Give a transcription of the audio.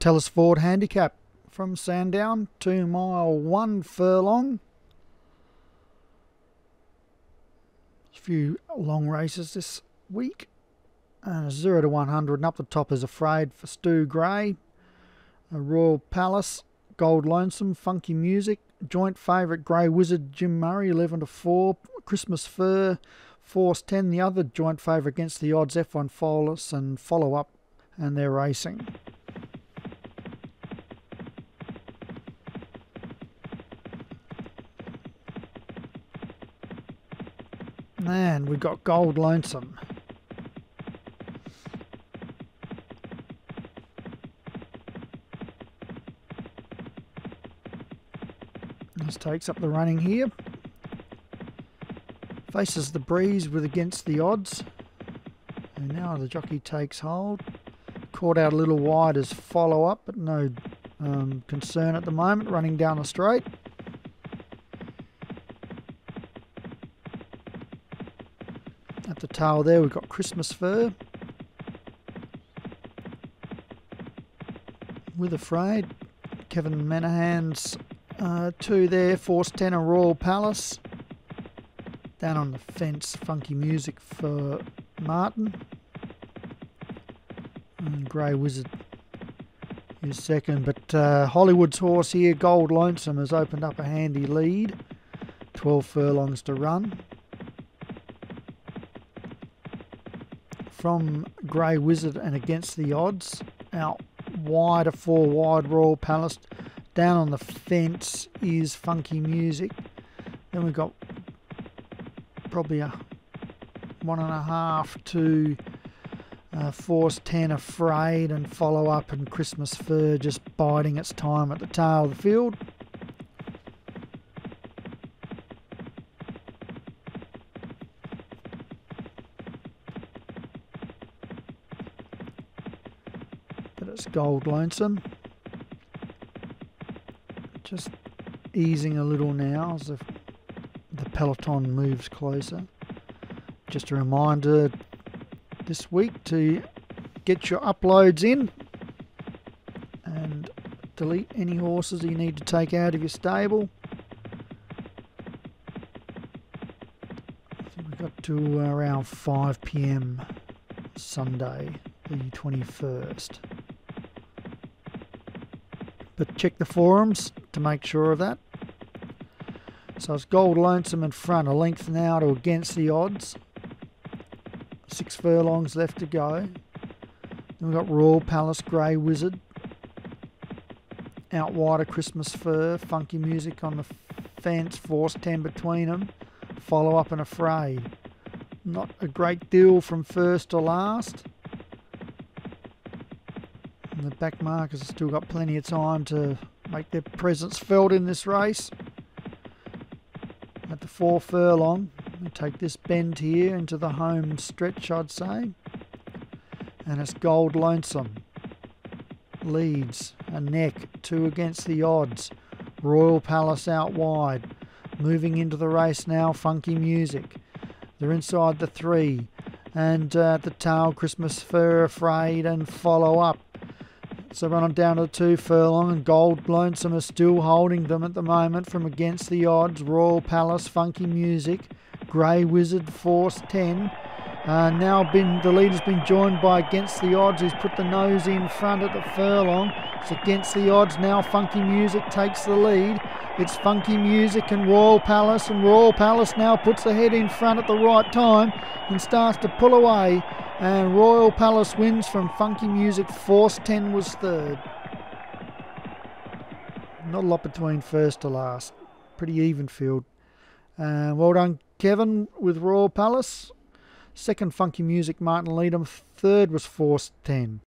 Tellisford Handicap from Sandown, two mile one furlong. A few long races this week. Uh, 0 to 100 and up the top is Afraid for Stu Gray. A Royal Palace, Gold Lonesome, Funky Music, joint favourite Grey Wizard Jim Murray, 11 to 4. Christmas Fur, Force 10, the other joint favourite against the odds, F1 Follis and follow up, and they're racing. Man, we've got Gold Lonesome. This takes up the running here. Faces the breeze with against the odds. And now the jockey takes hold. Caught out a little wide as follow up, but no um, concern at the moment, running down the straight. At the tail there, we've got Christmas fir. With a Afraid. Kevin Manahan's uh, two there, Force 10 and Royal Palace. Down on the fence, funky music for Martin. And Grey Wizard is second, but uh, Hollywood's horse here, Gold Lonesome, has opened up a handy lead. 12 furlongs to run. From Grey Wizard and against the odds, out wide, a four wide Royal Palace. Down on the fence is funky music. Then we've got probably a one and a half to uh, Force 10 Afraid and follow up and Christmas Fur just biding its time at the tail of the field. It's Gold Lonesome. Just easing a little now as the, the peloton moves closer. Just a reminder this week to get your uploads in and delete any horses you need to take out of your stable. I think we got to around 5 pm Sunday, the 21st. But check the forums to make sure of that. So it's Gold Lonesome in front, a length now to against the odds. Six furlongs left to go. Then we've got Royal Palace Grey Wizard. Out wider Christmas Fur, funky music on the fence, Force 10 between them. Follow up and Afraid. Not a great deal from first to last. And the back markers have still got plenty of time to make their presence felt in this race. At the four furlong, we take this bend here into the home stretch, I'd say. And it's Gold Lonesome. Leads a neck, two against the odds. Royal Palace out wide. Moving into the race now, funky music. They're inside the three. And uh, the tail, Christmas Fur Afraid and follow up. So run on down to two furlong and Gold Lonesome are still holding them at the moment from against the odds. Royal Palace, funky music. Grey Wizard, Force 10. Uh, now been the leader's been joined by Against the Odds, who's put the nose in front at the furlong. It's Against the Odds now. Funky Music takes the lead. It's Funky Music and Royal Palace, and Royal Palace now puts the head in front at the right time and starts to pull away. And Royal Palace wins from Funky Music. Force 10 was third. Not a lot between first to last. Pretty even field. Well done, Kevin, with Royal Palace. Second, Funky Music, Martin Leadham. Third was Force 10.